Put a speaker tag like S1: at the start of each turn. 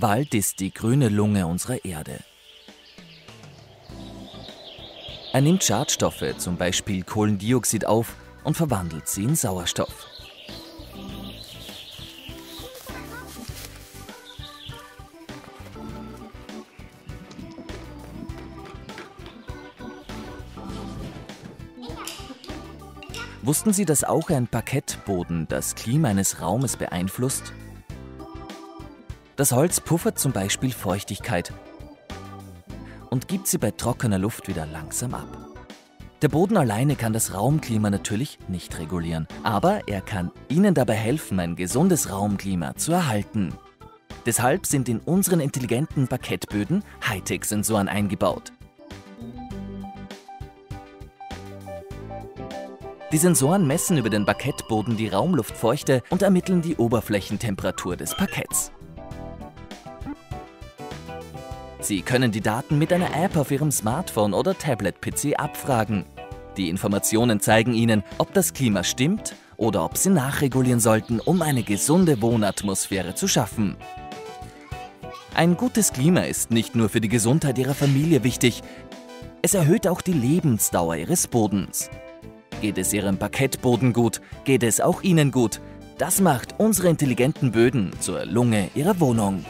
S1: Wald ist die grüne Lunge unserer Erde. Er nimmt Schadstoffe, zum Beispiel Kohlendioxid, auf und verwandelt sie in Sauerstoff. Wussten Sie, dass auch ein Parkettboden das Klima eines Raumes beeinflusst? Das Holz puffert zum Beispiel Feuchtigkeit und gibt sie bei trockener Luft wieder langsam ab. Der Boden alleine kann das Raumklima natürlich nicht regulieren, aber er kann Ihnen dabei helfen, ein gesundes Raumklima zu erhalten. Deshalb sind in unseren intelligenten Parkettböden Hightech-Sensoren eingebaut. Die Sensoren messen über den Parkettboden die Raumluftfeuchte und ermitteln die Oberflächentemperatur des Parketts. Sie können die Daten mit einer App auf Ihrem Smartphone oder Tablet-PC abfragen. Die Informationen zeigen Ihnen, ob das Klima stimmt oder ob Sie nachregulieren sollten, um eine gesunde Wohnatmosphäre zu schaffen. Ein gutes Klima ist nicht nur für die Gesundheit Ihrer Familie wichtig, es erhöht auch die Lebensdauer Ihres Bodens. Geht es Ihrem Parkettboden gut, geht es auch Ihnen gut. Das macht unsere intelligenten Böden zur Lunge Ihrer Wohnung.